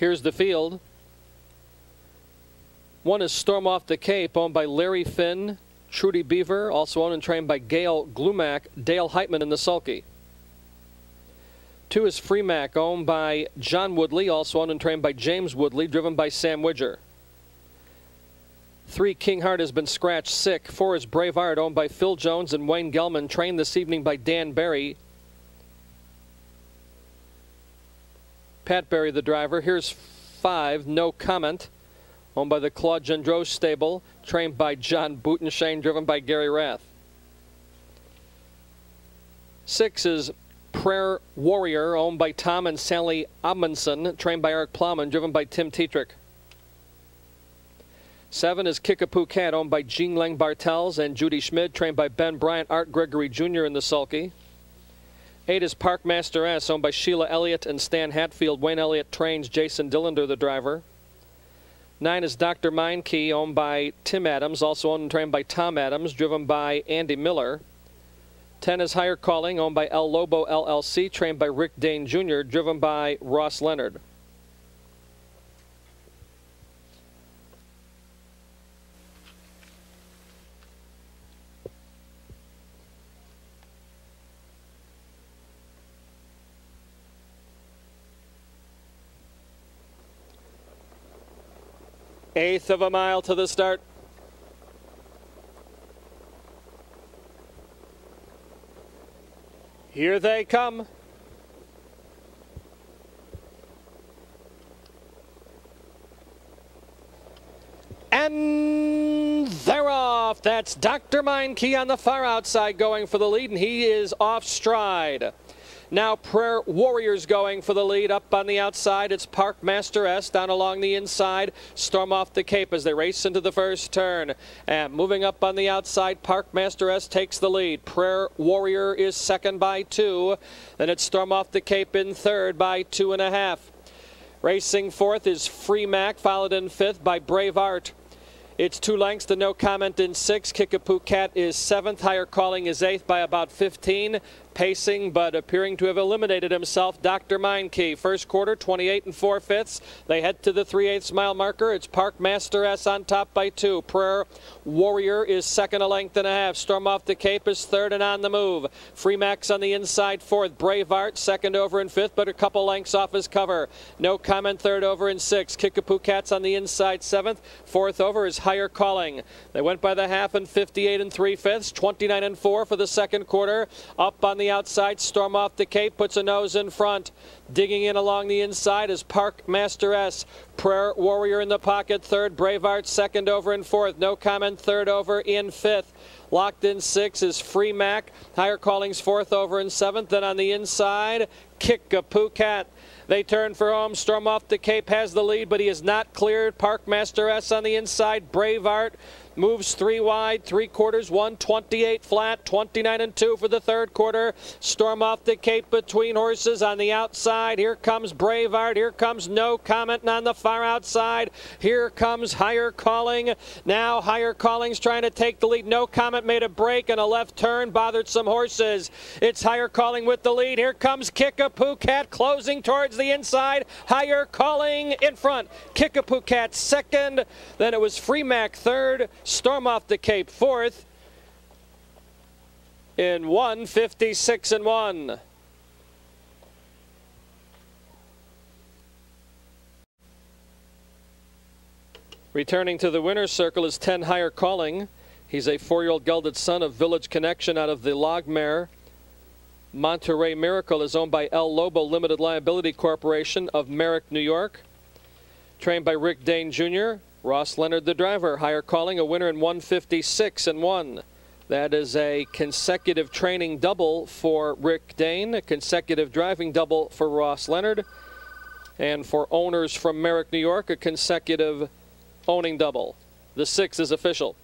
Here's the field. One is Storm Off the Cape, owned by Larry Finn, Trudy Beaver, also owned and trained by Gail Glumac, Dale Hiteman in the sulky. Two is Freemac, owned by John Woodley, also owned and trained by James Woodley, driven by Sam Widger. Three, King Heart has been scratched sick. Four is Brave Art, owned by Phil Jones and Wayne Gelman, trained this evening by Dan Barry. Pat Barry, the driver. Here's five, No Comment, owned by the Claude Gendreau stable, trained by John Boutenshane, driven by Gary Rath. Six is Prayer Warrior, owned by Tom and Sally Amundsen, trained by Eric Plowman, driven by Tim Tetrick. Seven is Kickapoo Cat, owned by Jean Lang Bartels and Judy Schmid, trained by Ben Bryant, Art Gregory Jr. in the sulky. Eight is Parkmaster S, owned by Sheila Elliott and Stan Hatfield. Wayne Elliott trains Jason Dillander, the driver. Nine is Dr. Mindkey, owned by Tim Adams, also owned and trained by Tom Adams, driven by Andy Miller. 10 is Higher Calling, owned by El Lobo LLC, trained by Rick Dane Jr., driven by Ross Leonard. Eighth of a mile to the start. Here they come. And they're off. That's Dr. Mindkey on the far outside going for the lead, and he is off stride. Now Prayer Warriors going for the lead up on the outside. It's Park Master S down along the inside. Storm off the Cape as they race into the first turn. And moving up on the outside, Park Master S takes the lead. Prayer Warrior is second by two. Then it's Storm off the Cape in third by two and a half. Racing fourth is Free Mac, followed in fifth by Brave Art. It's two lengths to no comment in six. Kickapoo Cat is seventh. Higher Calling is eighth by about 15 pacing but appearing to have eliminated himself. Dr. Mindkey, first quarter, 28 and 4 fifths. They head to the 3 8 mile marker. It's Park Master S on top by two. Prayer Warrior is second a length and a half. Storm off the Cape is third and on the move. Freemax on the inside fourth. Brave Art second over in fifth, but a couple lengths off his cover. No comment third over in sixth. Kickapoo Cats on the inside seventh. Fourth over is Higher Calling. They went by the half and 58 and 3 fifths. 29 and 4 for the second quarter. Up on the outside. Storm off the Cape, puts a nose in front. Digging in along the inside is Park Master S. Prayer Warrior in the pocket, third. Brave Art second over in fourth. No comment, third over in fifth. Locked in six is Free Mac. Higher Callings fourth over in seventh. Then on the inside, Kickapoo Cat. They turn for home. Storm off the Cape has the lead, but he is not cleared. Park Master S on the inside. Brave Art moves three wide, three quarters, 128 flat, 29 and 2 for the third quarter. Storm off the Cape between horses on the outside. Here comes Brave Art. Here comes No Comment on the far outside. Here comes Higher Calling. Now Higher Calling's trying to take the lead. No Comment made a break and a left turn, bothered some horses. It's Higher Calling with the lead. Here comes Kickapoo Cat closing towards the inside. Higher Calling in front. Kickapoo Cat second. Then it was Freemac third. Storm off the Cape fourth in 156 and 1. Returning to the winner's circle is 10 Higher Calling. He's a four-year-old gelded son of Village Connection out of the Laag mare. Monterey Miracle is owned by El Lobo Limited Liability Corporation of Merrick, New York. Trained by Rick Dane Jr. Ross Leonard, the driver, higher calling a winner in 156 and 1. That is a consecutive training double for Rick Dane, a consecutive driving double for Ross Leonard, and for owners from Merrick, New York, a consecutive owning double. The six is official.